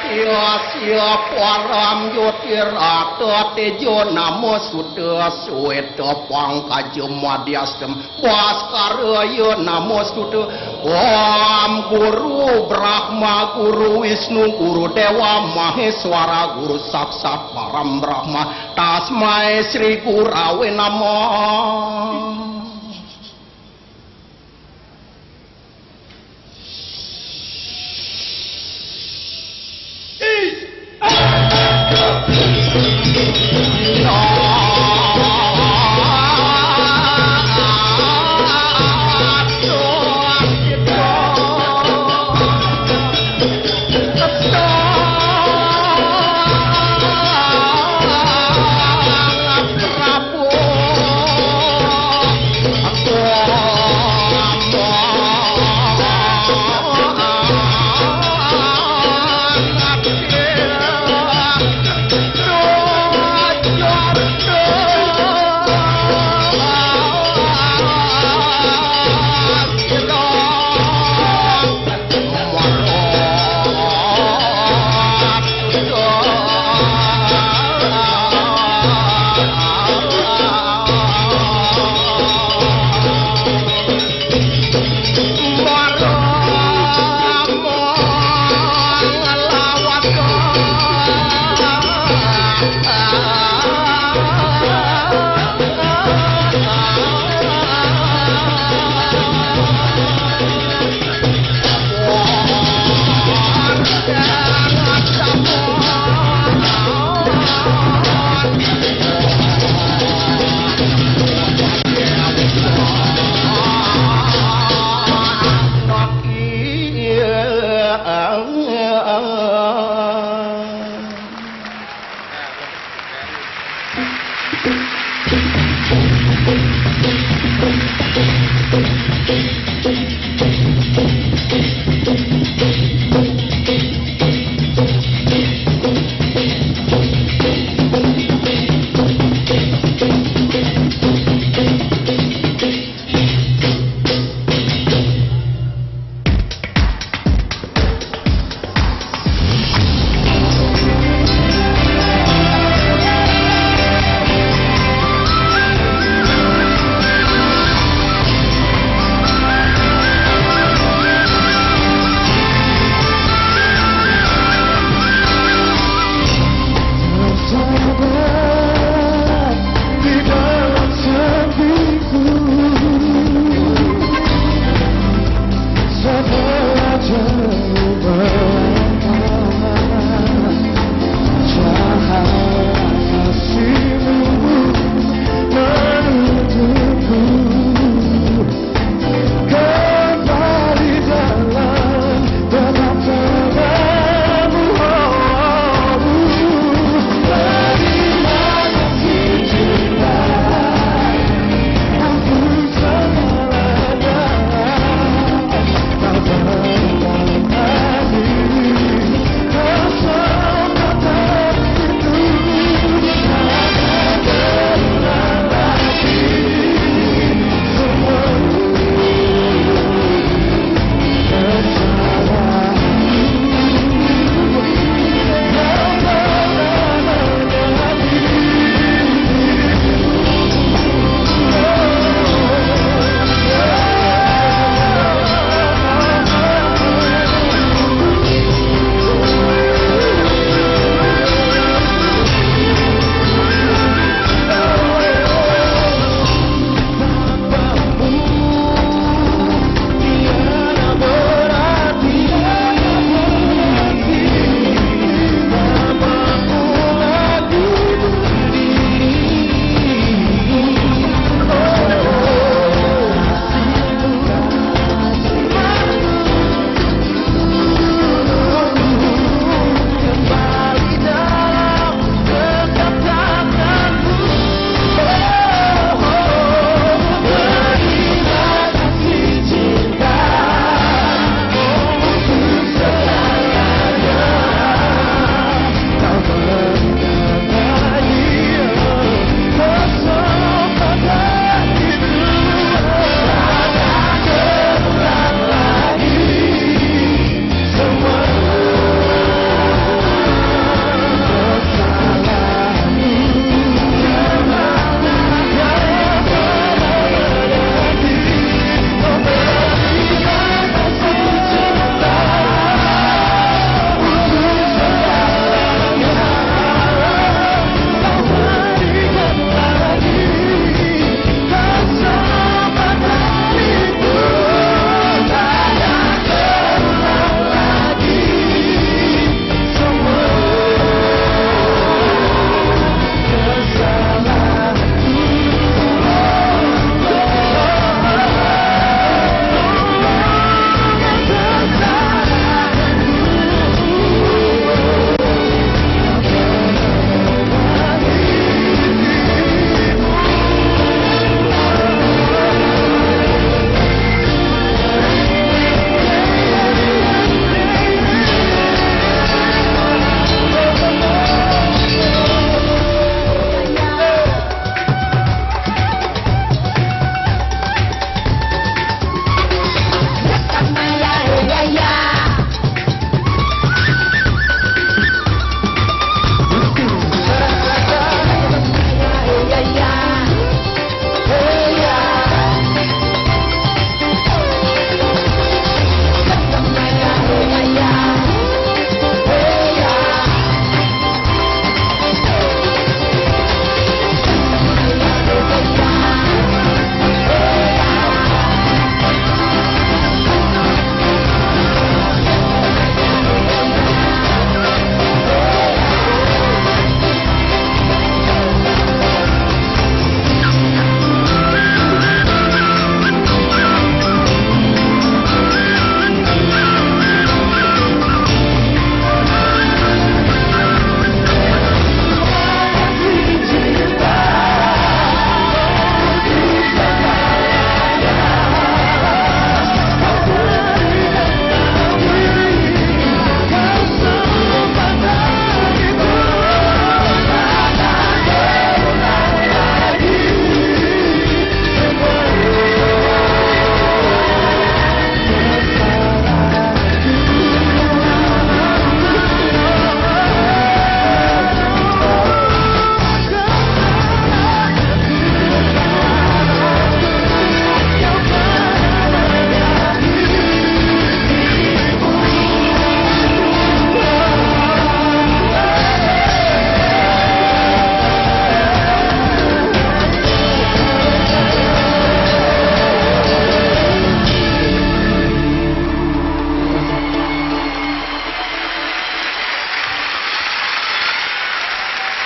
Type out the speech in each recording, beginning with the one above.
ติโยเสียปวารามโยติราตเตโยนามสุดเตสุเอตปังกจมวดยสมปวาสการโยนามสุดเตอมกุรูบรักมากุรูวิสนุกุรูเทวามหสวรากุรุสักสัพพรมบรักมาตัสมาสริกุราเวนามา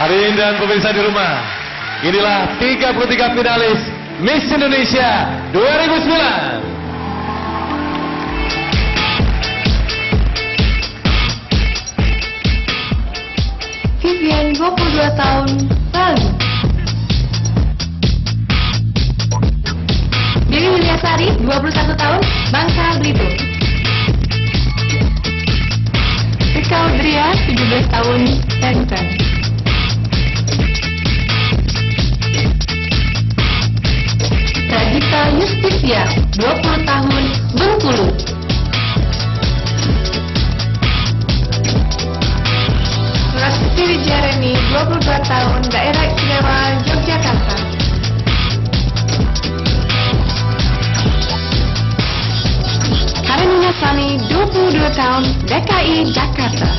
Hadirin dan pemirsa di rumah, inilah 33 finalis Miss Indonesia 2009. Vivian 22 tahun lalu. Dewi Wilyasari 21 tahun Bangka Belitung. 22 tahun DKI Jakarta.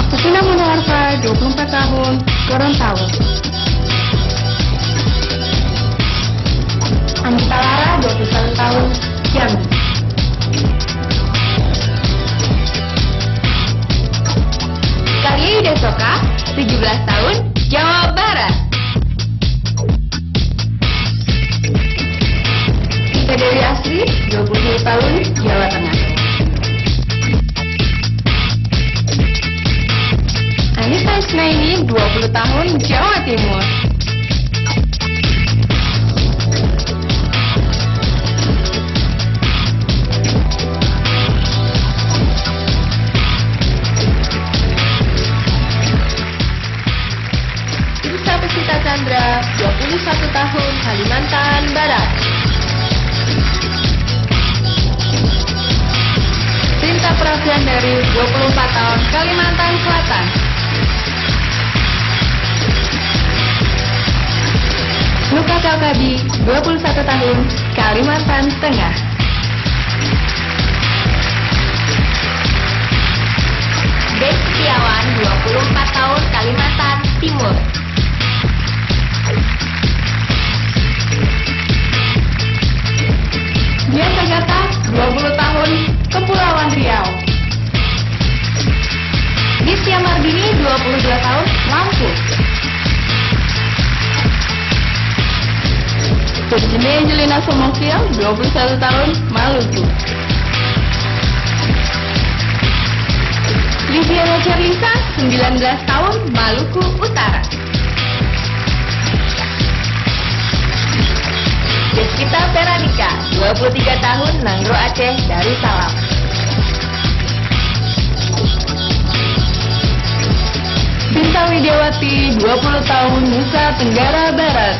Oktatina Munawarfa 24 tahun Gorontalo. Anita Lara 21 tahun Jambi. Karya Yuda Soka 17 tahun Jawa Barat. Dewi Asri 20 tahun Jawa Tengah. Anissa Isnaini 20 tahun Jawa Timur. Chandra 21 tahun Kalimantan Barat. Pravian dari 24 tahun Kalimantan Selatan. Luka Kalkabi 21 tahun Kalimantan Tengah. Dek Setiawan 24 tahun Kalimantan Timur. Dian Tegata 20 tahun Kepulauan Riau. Ditya Mardini 22 tahun Lampung. Virginia Angelina Somofil 21 tahun Maluku. Liviana Charlisa 19 tahun Maluku Utara. Deskita Veronica 23 tahun Nanggro Aceh Darussalam. Bintang 20 tahun Nusa Tenggara Barat.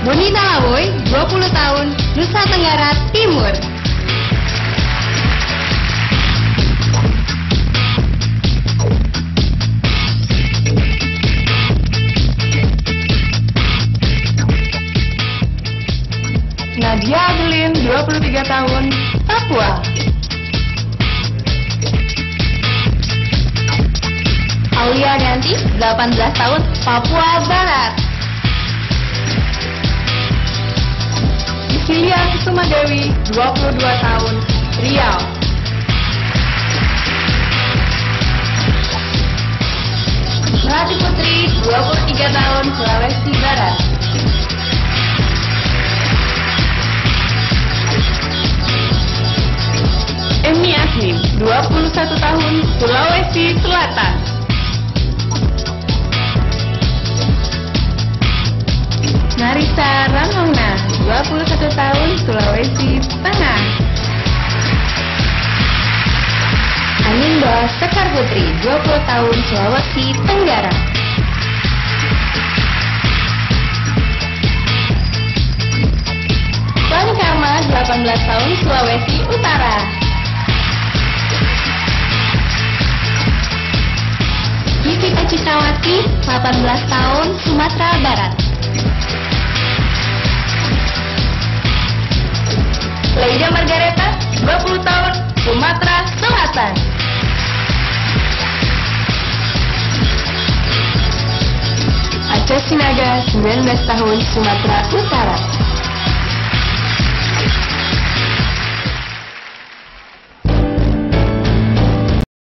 Bonita Lawoy 20 tahun Nusa Tenggara Timur. Nadia Adeline 23 tahun Papua. Aulia Ganti 18 tahun Papua Barat. Cecilia Kusuma Dewi 22 tahun Riau. 21 tahun Sulawesi Tengah. Aninda Sekar Putri 20 tahun Sulawesi Tenggara. Sony Karma 18 tahun Sulawesi Utara. Yukita Cikawati 18 tahun Sumatera Sinaga 19 tahun Sumatera Utara.